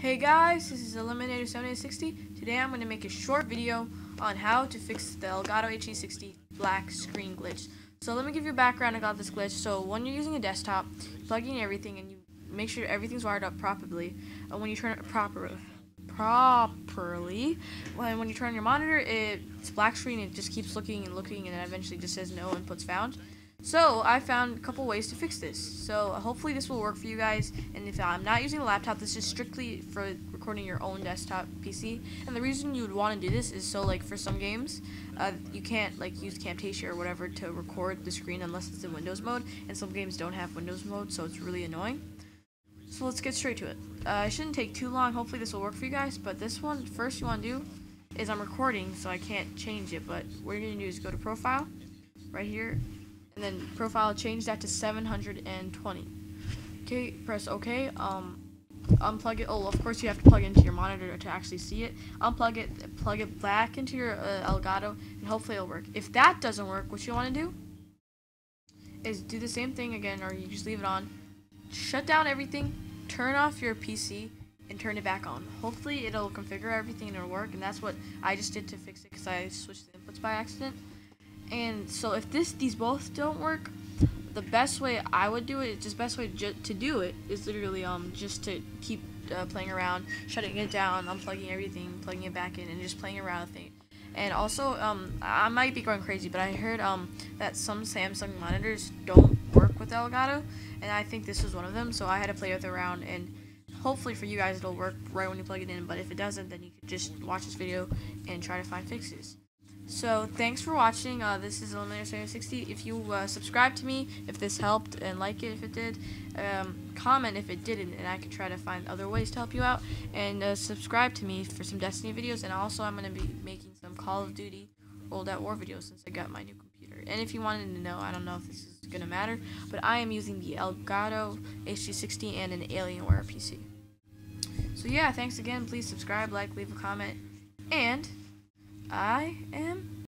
Hey guys, this is Eliminator7860. Today I'm going to make a short video on how to fix the Elgato HD60 black screen glitch. So let me give you a background about this glitch. So when you're using a desktop, plugging everything and you make sure everything's wired up properly, and when you turn it proper, properly, when, when you turn on your monitor, it's black screen, it just keeps looking and looking and it eventually just says no inputs found. So I found a couple ways to fix this. So hopefully this will work for you guys. And if I'm not using a laptop, this is strictly for recording your own desktop PC. And the reason you would want to do this is so like for some games, uh, you can't like use Camtasia or whatever to record the screen unless it's in Windows mode. And some games don't have Windows mode, so it's really annoying. So let's get straight to it. Uh, it shouldn't take too long. Hopefully this will work for you guys. But this one, first you want to do is I'm recording, so I can't change it. But what you're going to do is go to Profile, right here, and then profile change that to 720 okay press ok um unplug it. Oh of course you have to plug into your monitor to actually see it. Unplug it plug it back into your uh, Elgato and hopefully it'll work. If that doesn't work what you want to do is do the same thing again or you just leave it on. Shut down everything turn off your PC and turn it back on. Hopefully it'll configure everything and it'll work and that's what I just did to fix it because I switched the inputs by accident and so if this these both don't work, the best way I would do it, just best way to do it is literally um just to keep uh, playing around, shutting it down, unplugging everything, plugging it back in, and just playing around with it. And also, um, I might be going crazy, but I heard um that some Samsung monitors don't work with Elgato, and I think this was one of them. So I had to play with around, and hopefully for you guys it'll work right when you plug it in. But if it doesn't, then you can just watch this video and try to find fixes. So thanks for watching. Uh, this is Eliminator 60. If you uh, subscribe to me, if this helped, and like it if it did, um, comment if it didn't, and I could try to find other ways to help you out. And uh, subscribe to me for some Destiny videos, and also I'm going to be making some Call of Duty World at War videos since I got my new computer. And if you wanted to know, I don't know if this is going to matter, but I am using the Elgato HD60 and an Alienware PC. So yeah, thanks again. Please subscribe, like, leave a comment, and I am